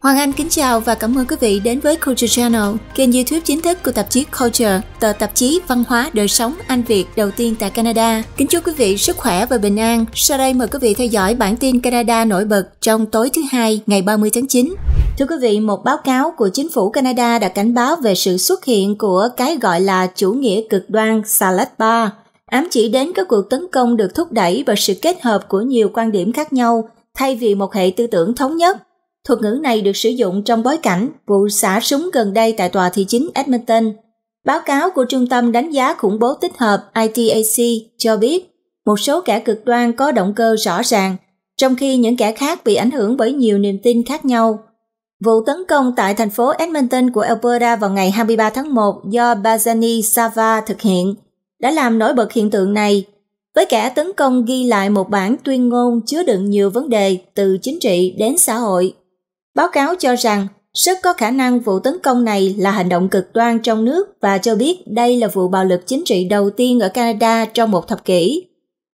Hoàng Anh kính chào và cảm ơn quý vị đến với Culture Channel, kênh YouTube chính thức của tạp chí Culture, tờ tạp chí văn hóa đời sống Anh Việt đầu tiên tại Canada. Kính chúc quý vị sức khỏe và bình an. Sau đây mời quý vị theo dõi bản tin Canada nổi bật trong tối thứ hai ngày 30 tháng 9. Thưa quý vị, một báo cáo của chính phủ Canada đã cảnh báo về sự xuất hiện của cái gọi là chủ nghĩa cực đoan Salad Bar, ám chỉ đến các cuộc tấn công được thúc đẩy bởi sự kết hợp của nhiều quan điểm khác nhau thay vì một hệ tư tưởng thống nhất Thuật ngữ này được sử dụng trong bối cảnh vụ xả súng gần đây tại tòa thị chính Edmonton. Báo cáo của Trung tâm Đánh giá khủng bố tích hợp ITAC cho biết một số kẻ cực đoan có động cơ rõ ràng, trong khi những kẻ khác bị ảnh hưởng bởi nhiều niềm tin khác nhau. Vụ tấn công tại thành phố Edmonton của Alberta vào ngày 23 tháng 1 do Bazani Sava thực hiện đã làm nổi bật hiện tượng này, với kẻ tấn công ghi lại một bản tuyên ngôn chứa đựng nhiều vấn đề từ chính trị đến xã hội. Báo cáo cho rằng, rất có khả năng vụ tấn công này là hành động cực đoan trong nước và cho biết đây là vụ bạo lực chính trị đầu tiên ở Canada trong một thập kỷ.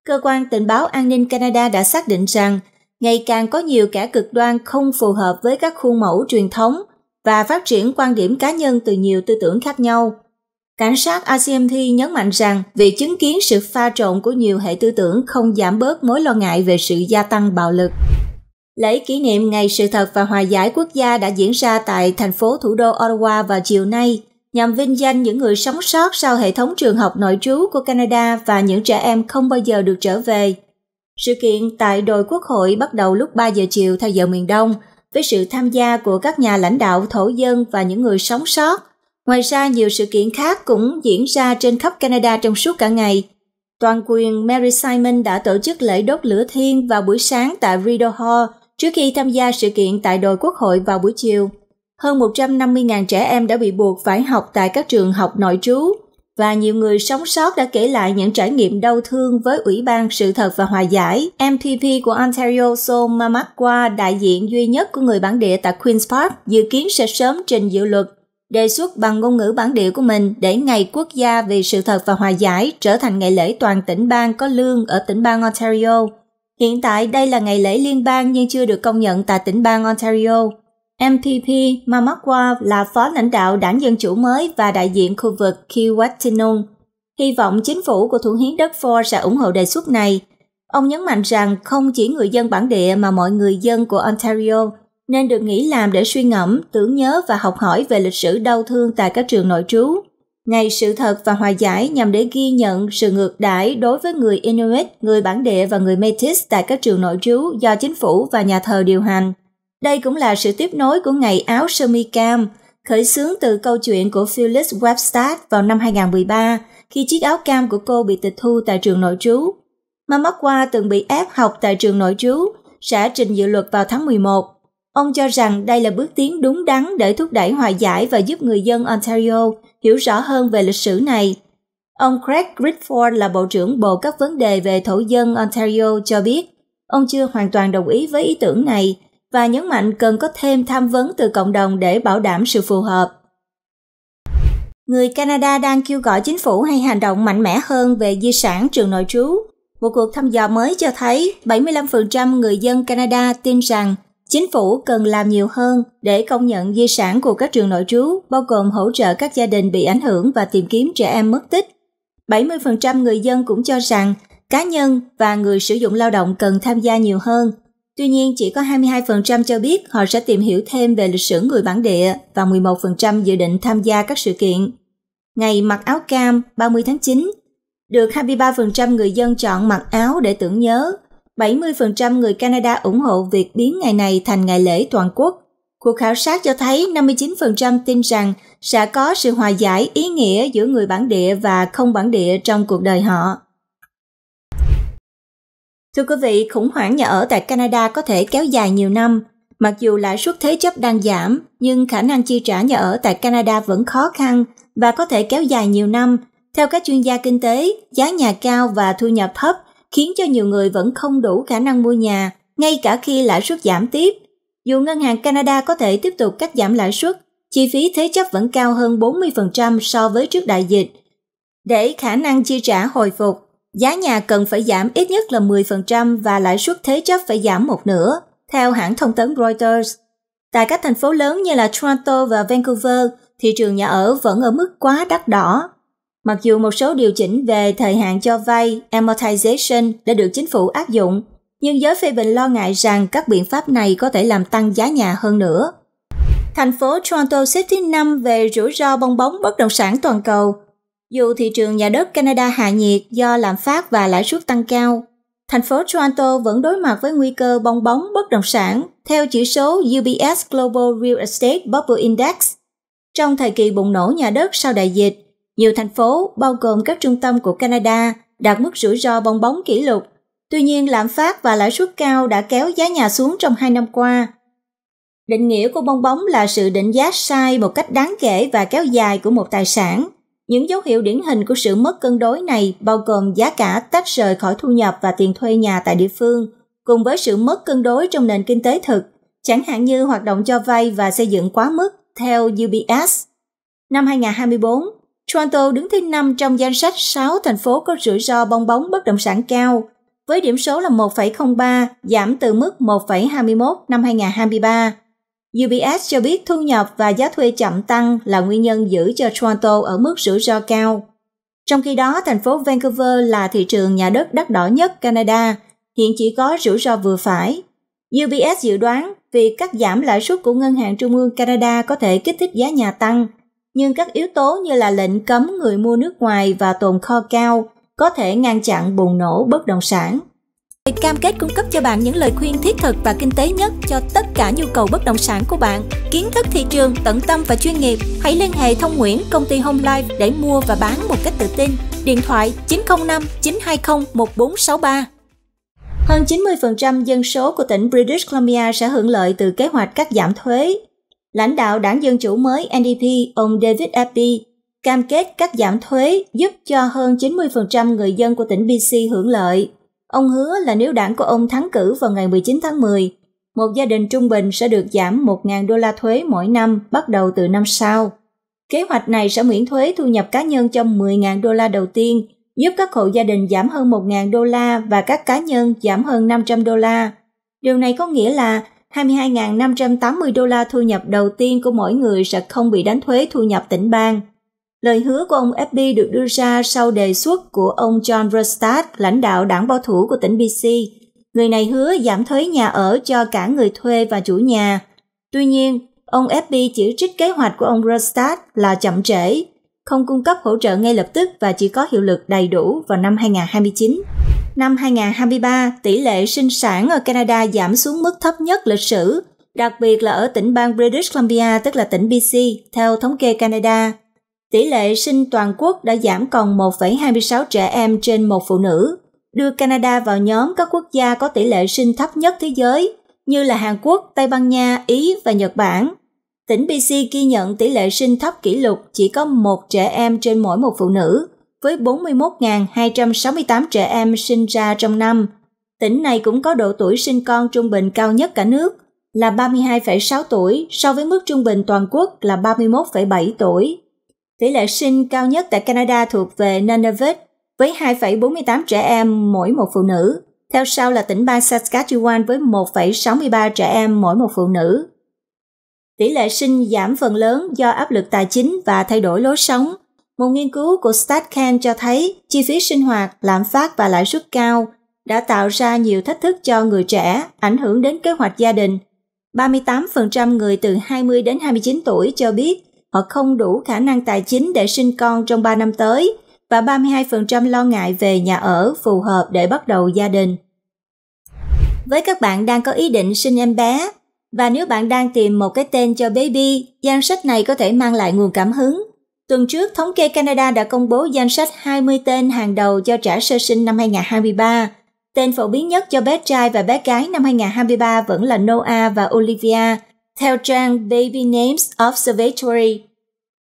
Cơ quan tình báo an ninh Canada đã xác định rằng, ngày càng có nhiều kẻ cực đoan không phù hợp với các khuôn mẫu truyền thống và phát triển quan điểm cá nhân từ nhiều tư tưởng khác nhau. Cảnh sát ACMT nhấn mạnh rằng, việc chứng kiến sự pha trộn của nhiều hệ tư tưởng không giảm bớt mối lo ngại về sự gia tăng bạo lực. Lễ kỷ niệm Ngày Sự thật và Hòa giải Quốc gia đã diễn ra tại thành phố thủ đô Ottawa vào chiều nay nhằm vinh danh những người sống sót sau hệ thống trường học nội trú của Canada và những trẻ em không bao giờ được trở về. Sự kiện tại đồi quốc hội bắt đầu lúc 3 giờ chiều theo giờ miền Đông với sự tham gia của các nhà lãnh đạo thổ dân và những người sống sót. Ngoài ra, nhiều sự kiện khác cũng diễn ra trên khắp Canada trong suốt cả ngày. Toàn quyền Mary Simon đã tổ chức lễ đốt lửa thiên vào buổi sáng tại Rideau Hall trước khi tham gia sự kiện tại đồi quốc hội vào buổi chiều. Hơn 150.000 trẻ em đã bị buộc phải học tại các trường học nội trú và nhiều người sống sót đã kể lại những trải nghiệm đau thương với Ủy ban Sự thật và Hòa giải. MPP của Ontario Sol Mamakwa, đại diện duy nhất của người bản địa tại Queen's Park, dự kiến sẽ sớm trình dự luật đề xuất bằng ngôn ngữ bản địa của mình để Ngày Quốc gia vì sự thật và hòa giải trở thành ngày lễ toàn tỉnh bang có lương ở tỉnh bang Ontario Hiện tại đây là ngày lễ liên bang nhưng chưa được công nhận tại tỉnh bang Ontario. MPP Mamakwa là phó lãnh đạo đảng Dân Chủ mới và đại diện khu vực Kiwatinung. Hy vọng chính phủ của thủ hiến đất Ford sẽ ủng hộ đề xuất này. Ông nhấn mạnh rằng không chỉ người dân bản địa mà mọi người dân của Ontario nên được nghỉ làm để suy ngẫm, tưởng nhớ và học hỏi về lịch sử đau thương tại các trường nội trú. Ngày sự thật và hòa giải nhằm để ghi nhận sự ngược đãi đối với người Inuit, người bản địa và người Métis tại các trường nội trú do chính phủ và nhà thờ điều hành. Đây cũng là sự tiếp nối của ngày áo sơ mi cam, khởi xướng từ câu chuyện của Phyllis Webster vào năm 2013 khi chiếc áo cam của cô bị tịch thu tại trường nội trú. Mà qua từng bị ép học tại trường nội trú, sẽ trình dự luật vào tháng 11 Ông cho rằng đây là bước tiến đúng đắn để thúc đẩy hòa giải và giúp người dân Ontario hiểu rõ hơn về lịch sử này. Ông Craig Gridford là Bộ trưởng Bộ các vấn đề về thổ dân Ontario cho biết, ông chưa hoàn toàn đồng ý với ý tưởng này và nhấn mạnh cần có thêm tham vấn từ cộng đồng để bảo đảm sự phù hợp. Người Canada đang kêu gọi chính phủ hay hành động mạnh mẽ hơn về di sản trường nội trú. Một cuộc thăm dò mới cho thấy 75% người dân Canada tin rằng Chính phủ cần làm nhiều hơn để công nhận di sản của các trường nội trú, bao gồm hỗ trợ các gia đình bị ảnh hưởng và tìm kiếm trẻ em mất tích. 70% người dân cũng cho rằng cá nhân và người sử dụng lao động cần tham gia nhiều hơn. Tuy nhiên, chỉ có 22% cho biết họ sẽ tìm hiểu thêm về lịch sử người bản địa và 11% dự định tham gia các sự kiện. Ngày mặc áo cam 30 tháng 9, được 23% người dân chọn mặc áo để tưởng nhớ 70% người Canada ủng hộ việc biến ngày này thành ngày lễ toàn quốc. Cuộc khảo sát cho thấy 59% tin rằng sẽ có sự hòa giải ý nghĩa giữa người bản địa và không bản địa trong cuộc đời họ. Thưa quý vị, khủng hoảng nhà ở tại Canada có thể kéo dài nhiều năm. Mặc dù lãi suất thế chấp đang giảm, nhưng khả năng chi trả nhà ở tại Canada vẫn khó khăn và có thể kéo dài nhiều năm. Theo các chuyên gia kinh tế, giá nhà cao và thu nhập thấp khiến cho nhiều người vẫn không đủ khả năng mua nhà, ngay cả khi lãi suất giảm tiếp. Dù ngân hàng Canada có thể tiếp tục cắt giảm lãi suất, chi phí thế chấp vẫn cao hơn 40% so với trước đại dịch. Để khả năng chi trả hồi phục, giá nhà cần phải giảm ít nhất là 10% và lãi suất thế chấp phải giảm một nửa, theo hãng thông tấn Reuters. Tại các thành phố lớn như là Toronto và Vancouver, thị trường nhà ở vẫn ở mức quá đắt đỏ. Mặc dù một số điều chỉnh về thời hạn cho vay amortization đã được chính phủ áp dụng, nhưng giới phê bình lo ngại rằng các biện pháp này có thể làm tăng giá nhà hơn nữa. Thành phố Toronto xếp thứ 5 về rủi ro bong bóng bất động sản toàn cầu. Dù thị trường nhà đất Canada hạ nhiệt do lạm phát và lãi suất tăng cao, thành phố Toronto vẫn đối mặt với nguy cơ bong bóng bất động sản theo chỉ số UBS Global Real Estate Bubble Index. Trong thời kỳ bùng nổ nhà đất sau đại dịch, nhiều thành phố, bao gồm các trung tâm của Canada, đạt mức rủi ro bong bóng kỷ lục. Tuy nhiên, lạm phát và lãi suất cao đã kéo giá nhà xuống trong hai năm qua. Định nghĩa của bong bóng là sự định giá sai một cách đáng kể và kéo dài của một tài sản. Những dấu hiệu điển hình của sự mất cân đối này bao gồm giá cả tách rời khỏi thu nhập và tiền thuê nhà tại địa phương, cùng với sự mất cân đối trong nền kinh tế thực, chẳng hạn như hoạt động cho vay và xây dựng quá mức theo UBS. Năm 2024, Toronto đứng thứ 5 trong danh sách 6 thành phố có rủi ro bong bóng bất động sản cao, với điểm số là 1,03, giảm từ mức 1,21 năm 2023. UBS cho biết thu nhập và giá thuê chậm tăng là nguyên nhân giữ cho Toronto ở mức rủi ro cao. Trong khi đó, thành phố Vancouver là thị trường nhà đất đắt đỏ nhất Canada, hiện chỉ có rủi ro vừa phải. UBS dự đoán việc cắt giảm lãi suất của Ngân hàng Trung ương Canada có thể kích thích giá nhà tăng, nhưng các yếu tố như là lệnh cấm người mua nước ngoài và tồn kho cao có thể ngăn chặn bùng nổ bất động sản. Cam kết cung cấp cho bạn những lời khuyên thiết thực và kinh tế nhất cho tất cả nhu cầu bất động sản của bạn. Kiến thức thị trường, tận tâm và chuyên nghiệp. Hãy liên hệ Thông Nguyễn, công ty Home Life để mua và bán một cách tự tin. Điện thoại 905 920 1463. Hơn 90% dân số của tỉnh British Columbia sẽ hưởng lợi từ kế hoạch cắt giảm thuế. Lãnh đạo đảng Dân Chủ mới NDP, ông David Appy, cam kết cắt giảm thuế giúp cho hơn 90% người dân của tỉnh BC hưởng lợi. Ông hứa là nếu đảng của ông thắng cử vào ngày 19 tháng 10, một gia đình trung bình sẽ được giảm 1.000 đô la thuế mỗi năm bắt đầu từ năm sau. Kế hoạch này sẽ miễn thuế thu nhập cá nhân trong 10.000 đô la đầu tiên, giúp các hộ gia đình giảm hơn 1.000 đô la và các cá nhân giảm hơn 500 đô la. Điều này có nghĩa là 22.580 đô la thu nhập đầu tiên của mỗi người sẽ không bị đánh thuế thu nhập tỉnh bang. Lời hứa của ông FB được đưa ra sau đề xuất của ông John Verstappen, lãnh đạo đảng bảo thủ của tỉnh BC. Người này hứa giảm thuế nhà ở cho cả người thuê và chủ nhà. Tuy nhiên, ông FB chỉ trích kế hoạch của ông Verstappen là chậm trễ, không cung cấp hỗ trợ ngay lập tức và chỉ có hiệu lực đầy đủ vào năm 2029. Năm 2023, tỷ lệ sinh sản ở Canada giảm xuống mức thấp nhất lịch sử, đặc biệt là ở tỉnh bang British Columbia tức là tỉnh BC, theo thống kê Canada tỷ lệ sinh toàn quốc đã giảm còn 1,26 trẻ em trên một phụ nữ, đưa Canada vào nhóm các quốc gia có tỷ lệ sinh thấp nhất thế giới như là Hàn Quốc, Tây Ban Nha, Ý và Nhật Bản. Tỉnh BC ghi nhận tỷ lệ sinh thấp kỷ lục chỉ có một trẻ em trên mỗi một phụ nữ, với 41.268 trẻ em sinh ra trong năm. Tỉnh này cũng có độ tuổi sinh con trung bình cao nhất cả nước, là 32,6 tuổi so với mức trung bình toàn quốc là 31,7 tuổi. Tỷ lệ sinh cao nhất tại Canada thuộc về Nunavut với 2,48 trẻ em mỗi một phụ nữ. Theo sau là tỉnh bang Saskatchewan với 1,63 trẻ em mỗi một phụ nữ. Tỷ lệ sinh giảm phần lớn do áp lực tài chính và thay đổi lối sống. Một nghiên cứu của StatCan cho thấy chi phí sinh hoạt, lạm phát và lãi suất cao đã tạo ra nhiều thách thức cho người trẻ, ảnh hưởng đến kế hoạch gia đình. 38% người từ 20 đến 29 tuổi cho biết họ không đủ khả năng tài chính để sinh con trong 3 năm tới và 32% lo ngại về nhà ở phù hợp để bắt đầu gia đình. Với các bạn đang có ý định sinh em bé, và nếu bạn đang tìm một cái tên cho baby, danh sách này có thể mang lại nguồn cảm hứng. Tuần trước, thống kê Canada đã công bố danh sách 20 tên hàng đầu cho trẻ sơ sinh năm 2023. Tên phổ biến nhất cho bé trai và bé gái năm 2023 vẫn là Noah và Olivia, theo trang Baby Names Observatory.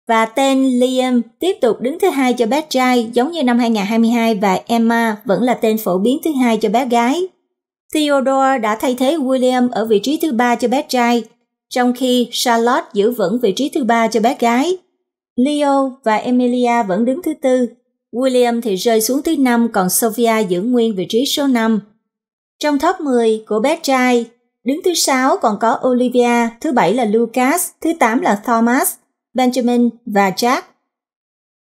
Và tên Liam tiếp tục đứng thứ hai cho bé trai giống như năm 2022 và Emma vẫn là tên phổ biến thứ hai cho bé gái. Theodore đã thay thế William ở vị trí thứ ba cho bé trai, trong khi Charlotte giữ vững vị trí thứ ba cho bé gái. Leo và Emilia vẫn đứng thứ tư. William thì rơi xuống thứ năm còn Sophia giữ nguyên vị trí số 5. Trong top 10 của bé trai, Đứng thứ sáu còn có Olivia, thứ bảy là Lucas, thứ tám là Thomas, Benjamin và Jack.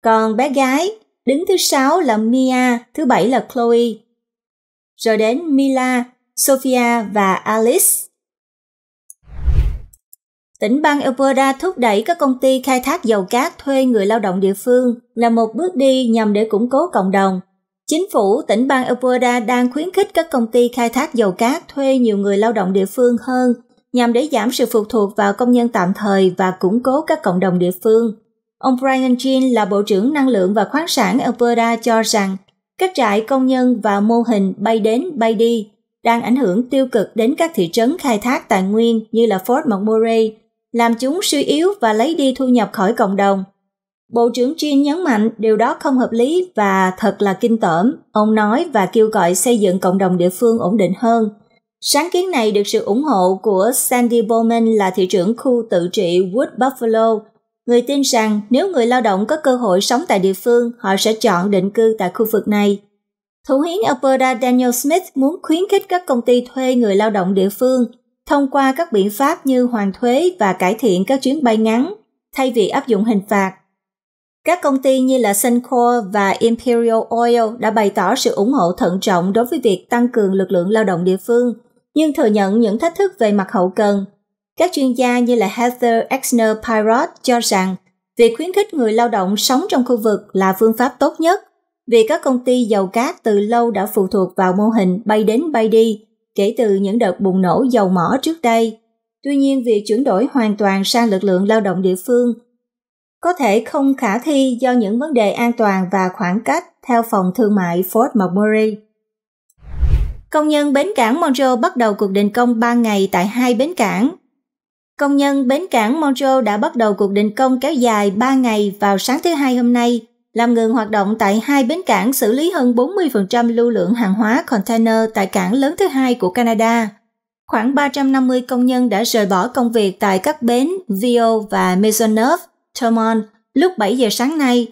Còn bé gái, đứng thứ sáu là Mia, thứ bảy là Chloe. Rồi đến Mila, Sophia và Alice. Tỉnh bang Alberta thúc đẩy các công ty khai thác dầu cát thuê người lao động địa phương là một bước đi nhằm để củng cố cộng đồng. Chính phủ tỉnh bang Alberta đang khuyến khích các công ty khai thác dầu cát thuê nhiều người lao động địa phương hơn nhằm để giảm sự phụ thuộc vào công nhân tạm thời và củng cố các cộng đồng địa phương. Ông Brian Jean là Bộ trưởng Năng lượng và Khoáng sản Alberta cho rằng các trại công nhân và mô hình bay đến bay đi đang ảnh hưởng tiêu cực đến các thị trấn khai thác tài nguyên như là Fort McMurray, làm chúng suy yếu và lấy đi thu nhập khỏi cộng đồng. Bộ trưởng Jin nhấn mạnh điều đó không hợp lý và thật là kinh tởm. Ông nói và kêu gọi xây dựng cộng đồng địa phương ổn định hơn. Sáng kiến này được sự ủng hộ của Sandy Bowman là thị trưởng khu tự trị Wood Buffalo. Người tin rằng nếu người lao động có cơ hội sống tại địa phương, họ sẽ chọn định cư tại khu vực này. Thủ hiến Alberta Daniel Smith muốn khuyến khích các công ty thuê người lao động địa phương thông qua các biện pháp như hoàn thuế và cải thiện các chuyến bay ngắn, thay vì áp dụng hình phạt. Các công ty như là Suncor và Imperial Oil đã bày tỏ sự ủng hộ thận trọng đối với việc tăng cường lực lượng lao động địa phương, nhưng thừa nhận những thách thức về mặt hậu cần. Các chuyên gia như là Heather Exner Pirot cho rằng việc khuyến khích người lao động sống trong khu vực là phương pháp tốt nhất vì các công ty dầu cát từ lâu đã phụ thuộc vào mô hình bay đến bay đi kể từ những đợt bùng nổ dầu mỏ trước đây. Tuy nhiên, việc chuyển đổi hoàn toàn sang lực lượng lao động địa phương có thể không khả thi do những vấn đề an toàn và khoảng cách theo phòng thương mại Fort McMurray. Công nhân bến cảng Montreal bắt đầu cuộc đình công 3 ngày tại hai bến cảng. Công nhân bến cảng Montreal đã bắt đầu cuộc đình công kéo dài 3 ngày vào sáng thứ Hai hôm nay, làm ngừng hoạt động tại hai bến cảng xử lý hơn 40% lưu lượng hàng hóa container tại cảng lớn thứ hai của Canada. Khoảng 350 công nhân đã rời bỏ công việc tại các bến Vio và Maisonneuve Thomond lúc 7 giờ sáng nay.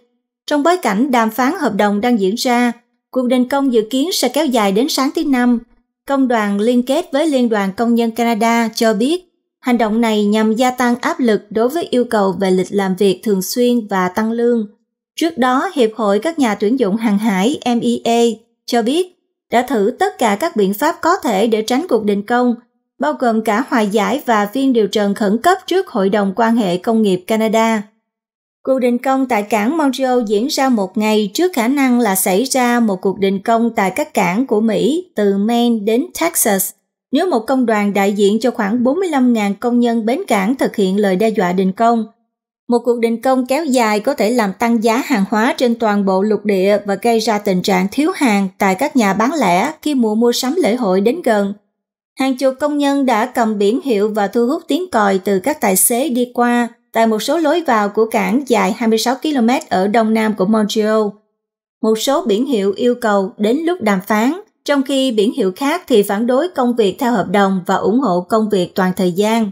Trong bối cảnh đàm phán hợp đồng đang diễn ra, cuộc đình công dự kiến sẽ kéo dài đến sáng thứ Năm. Công đoàn liên kết với Liên đoàn Công nhân Canada cho biết hành động này nhằm gia tăng áp lực đối với yêu cầu về lịch làm việc thường xuyên và tăng lương. Trước đó, Hiệp hội các nhà tuyển dụng hàng hải MEA cho biết đã thử tất cả các biện pháp có thể để tránh cuộc đình công bao gồm cả hòa giải và phiên điều trần khẩn cấp trước Hội đồng quan hệ công nghiệp Canada. Cuộc đình công tại cảng Montreal diễn ra một ngày trước khả năng là xảy ra một cuộc đình công tại các cảng của Mỹ từ Maine đến Texas nếu một công đoàn đại diện cho khoảng 45.000 công nhân bến cảng thực hiện lời đe dọa đình công. Một cuộc đình công kéo dài có thể làm tăng giá hàng hóa trên toàn bộ lục địa và gây ra tình trạng thiếu hàng tại các nhà bán lẻ khi mùa mua sắm lễ hội đến gần – Hàng chục công nhân đã cầm biển hiệu và thu hút tiếng còi từ các tài xế đi qua tại một số lối vào của cảng dài 26 km ở đông nam của Montreal. Một số biển hiệu yêu cầu đến lúc đàm phán, trong khi biển hiệu khác thì phản đối công việc theo hợp đồng và ủng hộ công việc toàn thời gian.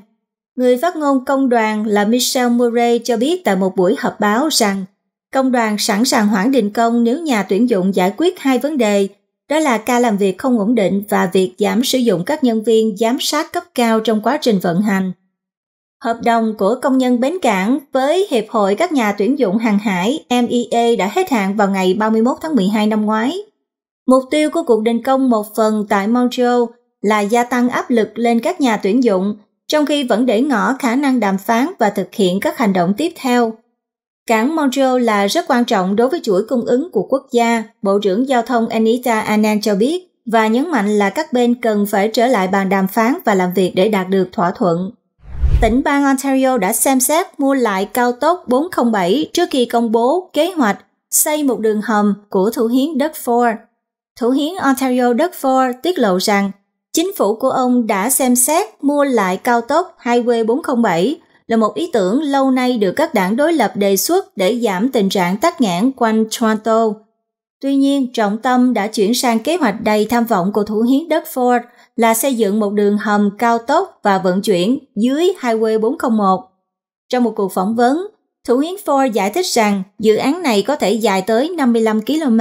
Người phát ngôn công đoàn là Michelle Murray cho biết tại một buổi họp báo rằng công đoàn sẵn sàng hoãn đình công nếu nhà tuyển dụng giải quyết hai vấn đề đó là ca làm việc không ổn định và việc giảm sử dụng các nhân viên giám sát cấp cao trong quá trình vận hành. Hợp đồng của công nhân bến cảng với Hiệp hội các nhà tuyển dụng hàng hải MEA đã hết hạn vào ngày 31 tháng 12 năm ngoái. Mục tiêu của cuộc đình công một phần tại Montreal là gia tăng áp lực lên các nhà tuyển dụng, trong khi vẫn để ngỏ khả năng đàm phán và thực hiện các hành động tiếp theo. Cảng Montreal là rất quan trọng đối với chuỗi cung ứng của quốc gia, Bộ trưởng Giao thông Anita Anand cho biết, và nhấn mạnh là các bên cần phải trở lại bàn đàm phán và làm việc để đạt được thỏa thuận. Tỉnh bang Ontario đã xem xét mua lại cao tốc 407 trước khi công bố kế hoạch xây một đường hầm của thủ hiến Doug Ford. Thủ hiến Ontario Doug Ford tiết lộ rằng chính phủ của ông đã xem xét mua lại cao tốc Highway 407 là một ý tưởng lâu nay được các đảng đối lập đề xuất để giảm tình trạng tắc nghẽn quanh Toronto. Tuy nhiên, trọng tâm đã chuyển sang kế hoạch đầy tham vọng của thủ hiến đất Ford là xây dựng một đường hầm cao tốc và vận chuyển dưới Highway 401. Trong một cuộc phỏng vấn, thủ hiến Ford giải thích rằng dự án này có thể dài tới 55 km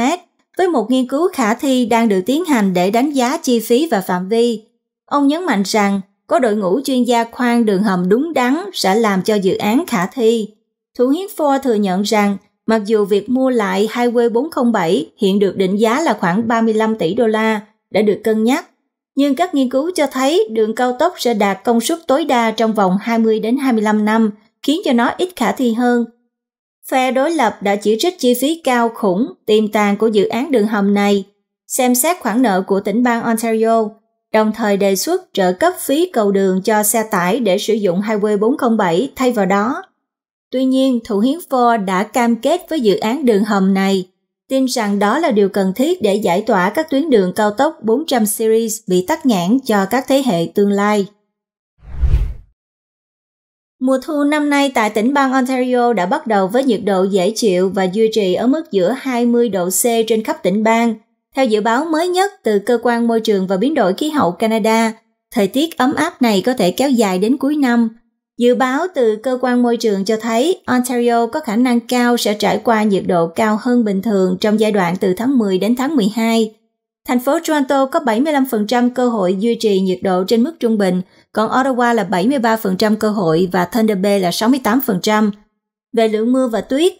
với một nghiên cứu khả thi đang được tiến hành để đánh giá chi phí và phạm vi. Ông nhấn mạnh rằng có đội ngũ chuyên gia khoan đường hầm đúng đắn sẽ làm cho dự án khả thi. Thủ hiến Ford thừa nhận rằng mặc dù việc mua lại Highway 407 hiện được định giá là khoảng 35 tỷ đô la đã được cân nhắc, nhưng các nghiên cứu cho thấy đường cao tốc sẽ đạt công suất tối đa trong vòng 20 đến 25 năm, khiến cho nó ít khả thi hơn. Phe đối lập đã chỉ trích chi phí cao khủng tiềm tàng của dự án đường hầm này, xem xét khoản nợ của tỉnh bang Ontario đồng thời đề xuất trợ cấp phí cầu đường cho xe tải để sử dụng Highway 407 thay vào đó. Tuy nhiên, Thủ hiến Ford đã cam kết với dự án đường hầm này, tin rằng đó là điều cần thiết để giải tỏa các tuyến đường cao tốc 400 series bị tắc nghẽn cho các thế hệ tương lai. Mùa thu năm nay tại tỉnh bang Ontario đã bắt đầu với nhiệt độ dễ chịu và duy trì ở mức giữa 20 độ C trên khắp tỉnh bang, theo dự báo mới nhất từ Cơ quan Môi trường và Biến đổi Khí hậu Canada, thời tiết ấm áp này có thể kéo dài đến cuối năm. Dự báo từ Cơ quan Môi trường cho thấy Ontario có khả năng cao sẽ trải qua nhiệt độ cao hơn bình thường trong giai đoạn từ tháng 10 đến tháng 12. Thành phố Toronto có 75% cơ hội duy trì nhiệt độ trên mức trung bình, còn Ottawa là 73% cơ hội và Thunder Bay là 68%. Về lượng mưa và tuyết,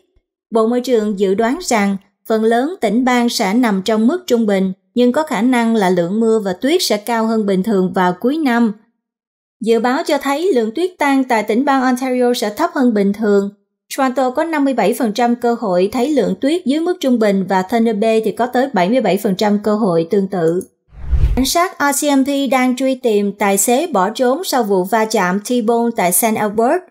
Bộ Môi trường dự đoán rằng phần lớn tỉnh bang sẽ nằm trong mức trung bình, nhưng có khả năng là lượng mưa và tuyết sẽ cao hơn bình thường vào cuối năm. Dự báo cho thấy lượng tuyết tan tại tỉnh bang Ontario sẽ thấp hơn bình thường. Toronto có 57% cơ hội thấy lượng tuyết dưới mức trung bình và Thunder Bay thì có tới 77% cơ hội tương tự. Cảnh sát RCMP đang truy tìm tài xế bỏ trốn sau vụ va chạm T-bone tại San Albert.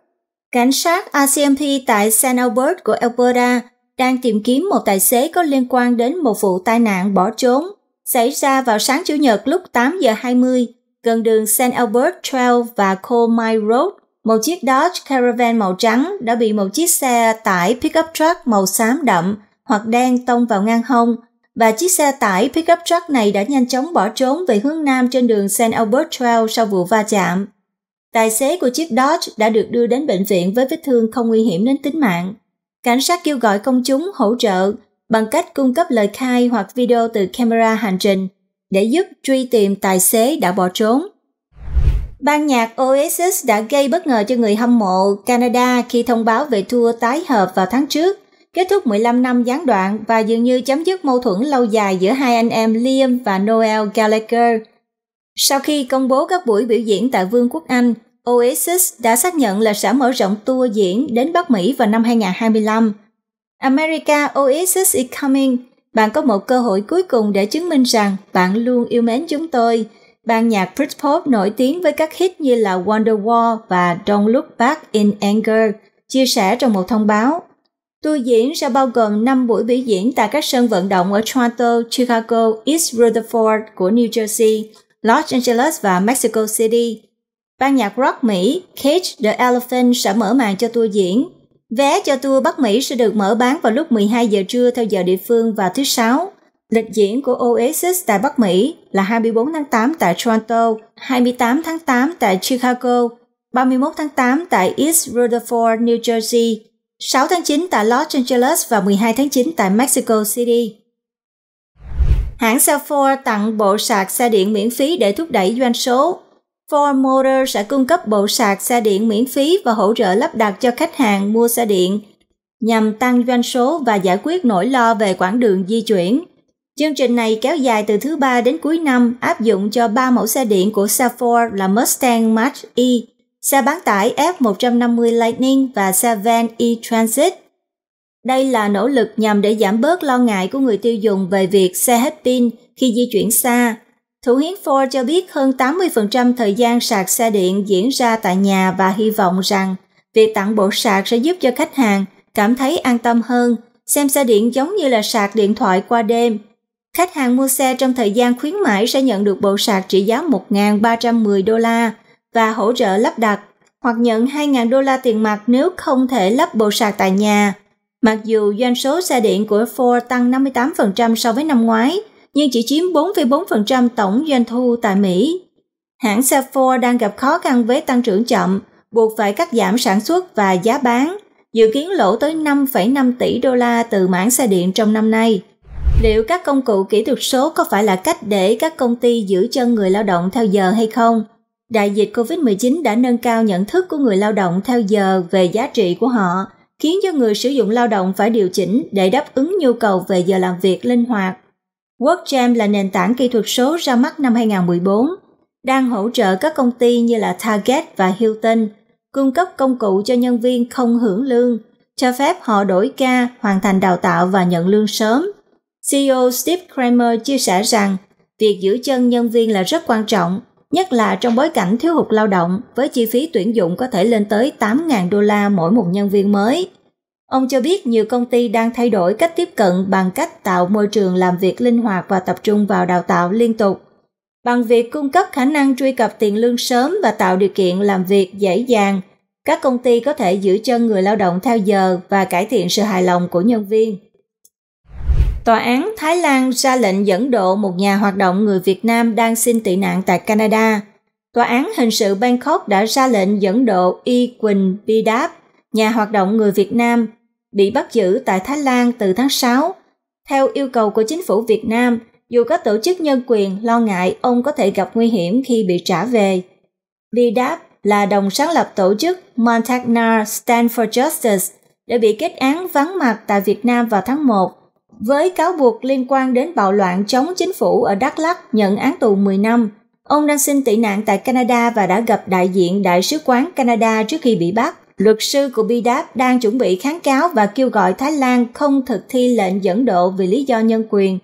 Cảnh sát RCMP tại San Albert của Alberta đang tìm kiếm một tài xế có liên quan đến một vụ tai nạn bỏ trốn, xảy ra vào sáng Chủ nhật lúc 8 giờ 20 gần đường St. Albert Trail và Coal Mine Road. Một chiếc Dodge Caravan màu trắng đã bị một chiếc xe tải pickup truck màu xám đậm hoặc đen tông vào ngang hông và chiếc xe tải pickup truck này đã nhanh chóng bỏ trốn về hướng nam trên đường St. Albert Trail sau vụ va chạm. Tài xế của chiếc Dodge đã được đưa đến bệnh viện với vết thương không nguy hiểm đến tính mạng. Cảnh sát kêu gọi công chúng hỗ trợ bằng cách cung cấp lời khai hoặc video từ camera hành trình để giúp truy tìm tài xế đã bỏ trốn. Ban nhạc Oasis đã gây bất ngờ cho người hâm mộ Canada khi thông báo về tour tái hợp vào tháng trước, kết thúc 15 năm gián đoạn và dường như chấm dứt mâu thuẫn lâu dài giữa hai anh em Liam và Noel Gallagher. Sau khi công bố các buổi biểu diễn tại Vương quốc Anh, Oasis đã xác nhận là sẽ mở rộng tour diễn đến Bắc Mỹ vào năm 2025. America Oasis is coming. Bạn có một cơ hội cuối cùng để chứng minh rằng bạn luôn yêu mến chúng tôi. Ban nhạc Britpop nổi tiếng với các hit như là Wonderwall và Don't Look Back in Anger chia sẻ trong một thông báo. Tour diễn sẽ bao gồm 5 buổi biểu diễn tại các sân vận động ở Toronto, Chicago, East Rutherford của New Jersey, Los Angeles và Mexico City Ban nhạc rock Mỹ Cage the Elephant sẽ mở màn cho tour diễn. Vé cho tour Bắc Mỹ sẽ được mở bán vào lúc 12 giờ trưa theo giờ địa phương vào thứ Sáu. Lịch diễn của Oasis tại Bắc Mỹ là 24 tháng 8 tại Toronto, 28 tháng 8 tại Chicago, 31 tháng 8 tại East Rutherford, New Jersey, 6 tháng 9 tại Los Angeles và 12 tháng 9 tại Mexico City. Hãng xe Ford tặng bộ sạc xe điện miễn phí để thúc đẩy doanh số. Ford Motor sẽ cung cấp bộ sạc xe điện miễn phí và hỗ trợ lắp đặt cho khách hàng mua xe điện nhằm tăng doanh số và giải quyết nỗi lo về quãng đường di chuyển. Chương trình này kéo dài từ thứ ba đến cuối năm áp dụng cho ba mẫu xe điện của xe Ford là Mustang Mach-E, xe bán tải F150 Lightning và xe van e-Transit. Đây là nỗ lực nhằm để giảm bớt lo ngại của người tiêu dùng về việc xe hết pin khi di chuyển xa Thủ hiến Ford cho biết hơn 80% thời gian sạc xe điện diễn ra tại nhà và hy vọng rằng việc tặng bộ sạc sẽ giúp cho khách hàng cảm thấy an tâm hơn, xem xe điện giống như là sạc điện thoại qua đêm. Khách hàng mua xe trong thời gian khuyến mãi sẽ nhận được bộ sạc trị giá 1.310 đô la và hỗ trợ lắp đặt hoặc nhận 2.000 đô la tiền mặt nếu không thể lắp bộ sạc tại nhà. Mặc dù doanh số xe điện của Ford tăng 58% so với năm ngoái, nhưng chỉ chiếm 4,4% tổng doanh thu tại Mỹ. Hãng xe Ford đang gặp khó khăn với tăng trưởng chậm, buộc phải cắt giảm sản xuất và giá bán, dự kiến lỗ tới 5,5 tỷ đô la từ mảng xe điện trong năm nay. Liệu các công cụ kỹ thuật số có phải là cách để các công ty giữ chân người lao động theo giờ hay không? Đại dịch COVID-19 đã nâng cao nhận thức của người lao động theo giờ về giá trị của họ, khiến cho người sử dụng lao động phải điều chỉnh để đáp ứng nhu cầu về giờ làm việc linh hoạt. WorkJam là nền tảng kỹ thuật số ra mắt năm 2014, đang hỗ trợ các công ty như là Target và Hilton cung cấp công cụ cho nhân viên không hưởng lương, cho phép họ đổi ca, hoàn thành đào tạo và nhận lương sớm. CEO Steve Kramer chia sẻ rằng việc giữ chân nhân viên là rất quan trọng nhất là trong bối cảnh thiếu hụt lao động với chi phí tuyển dụng có thể lên tới 8.000 đô la mỗi một nhân viên mới. Ông cho biết nhiều công ty đang thay đổi cách tiếp cận bằng cách tạo môi trường làm việc linh hoạt và tập trung vào đào tạo liên tục. Bằng việc cung cấp khả năng truy cập tiền lương sớm và tạo điều kiện làm việc dễ dàng, các công ty có thể giữ chân người lao động theo giờ và cải thiện sự hài lòng của nhân viên. Tòa án Thái Lan ra lệnh dẫn độ một nhà hoạt động người Việt Nam đang xin tị nạn tại Canada. Tòa án hình sự Bangkok đã ra lệnh dẫn độ Y Quỳnh Bidap, nhà hoạt động người Việt Nam, bị bắt giữ tại Thái Lan từ tháng 6. Theo yêu cầu của chính phủ Việt Nam, dù các tổ chức nhân quyền lo ngại ông có thể gặp nguy hiểm khi bị trả về. Bidap là đồng sáng lập tổ chức Montagna Stand for Justice đã bị kết án vắng mặt tại Việt Nam vào tháng 1 với cáo buộc liên quan đến bạo loạn chống chính phủ ở Đắk Lắk nhận án tù 10 năm. Ông đang xin tị nạn tại Canada và đã gặp đại diện Đại sứ quán Canada trước khi bị bắt. Luật sư của Bidap đang chuẩn bị kháng cáo và kêu gọi Thái Lan không thực thi lệnh dẫn độ vì lý do nhân quyền.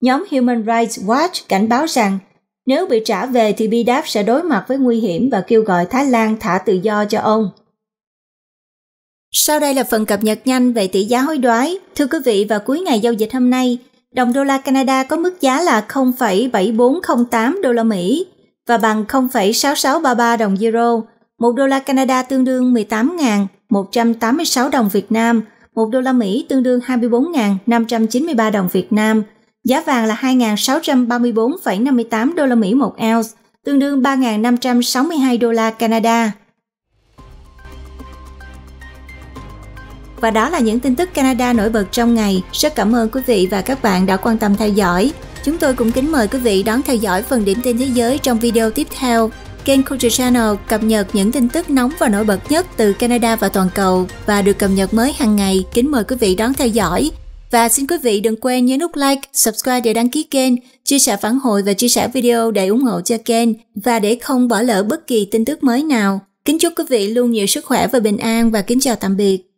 Nhóm Human Rights Watch cảnh báo rằng, nếu bị trả về thì Bidap sẽ đối mặt với nguy hiểm và kêu gọi Thái Lan thả tự do cho ông. Sau đây là phần cập nhật nhanh về tỷ giá hối đoái. Thưa quý vị, vào cuối ngày giao dịch hôm nay, đồng đô la Canada có mức giá là 0,7408 đô la Mỹ và bằng 0,6633 đồng euro. Một đô la Canada tương đương 18.186 đồng Việt Nam, một đô la Mỹ tương đương 24.593 đồng Việt Nam. Giá vàng là 2.634,58 đô la Mỹ một ounce, tương đương 3.562 đô la Canada. Và đó là những tin tức Canada nổi bật trong ngày. Rất cảm ơn quý vị và các bạn đã quan tâm theo dõi. Chúng tôi cũng kính mời quý vị đón theo dõi phần điểm tin thế giới trong video tiếp theo. Kênh Culture Channel cập nhật những tin tức nóng và nổi bật nhất từ Canada và toàn cầu và được cập nhật mới hàng ngày. Kính mời quý vị đón theo dõi. Và xin quý vị đừng quên nhấn nút like, subscribe để đăng ký kênh, chia sẻ phản hồi và chia sẻ video để ủng hộ cho kênh và để không bỏ lỡ bất kỳ tin tức mới nào. Kính chúc quý vị luôn nhiều sức khỏe và bình an và kính chào tạm biệt.